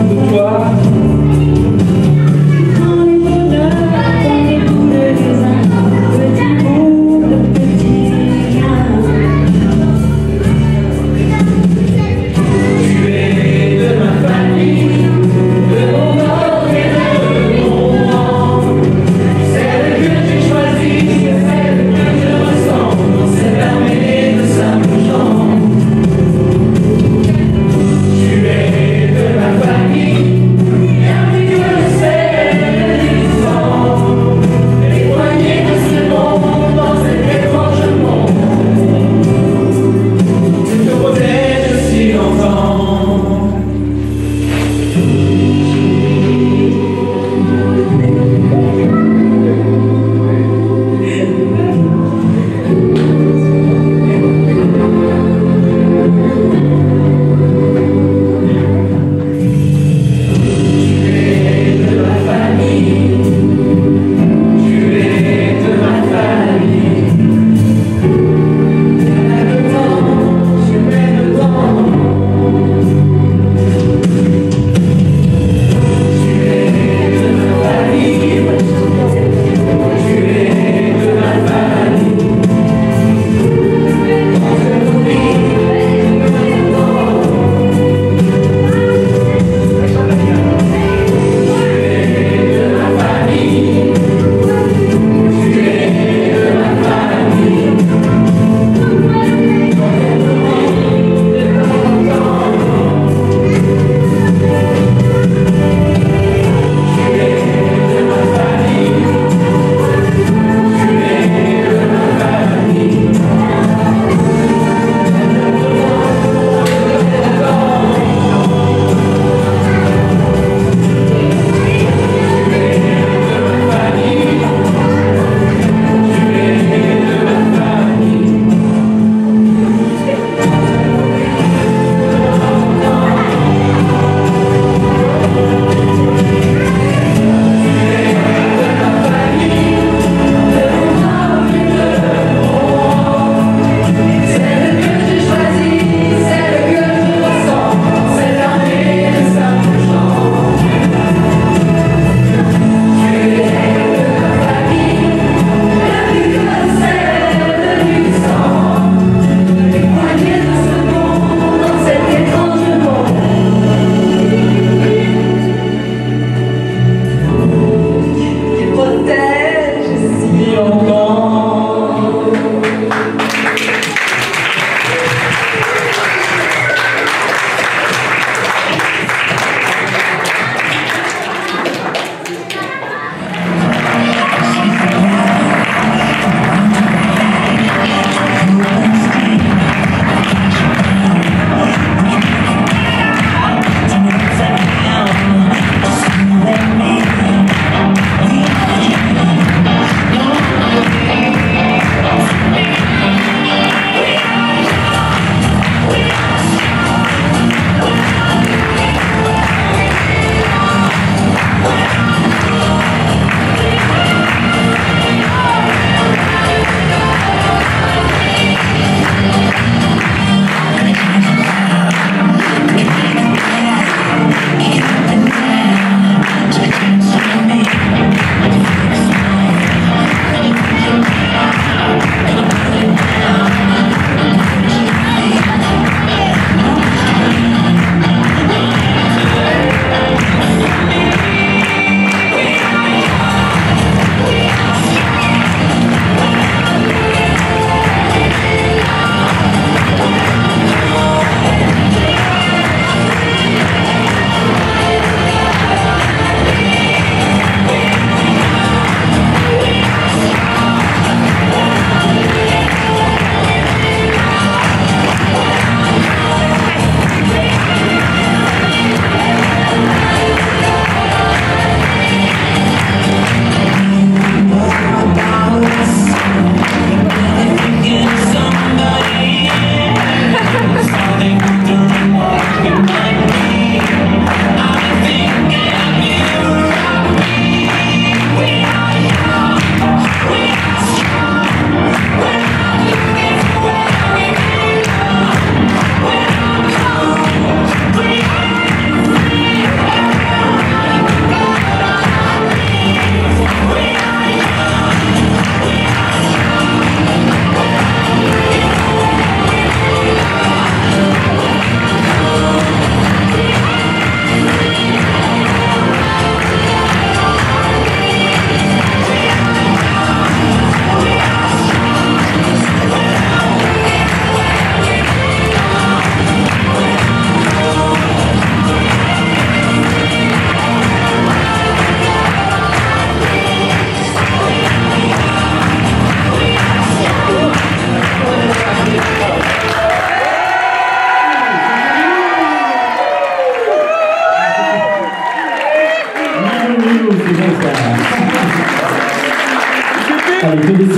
Whoa.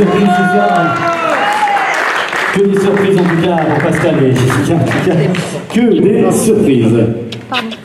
Que des surprises ce soir. Que des surprises en tout cas pour Pascal et Jessica. En tout cas, que des surprises. Pardon.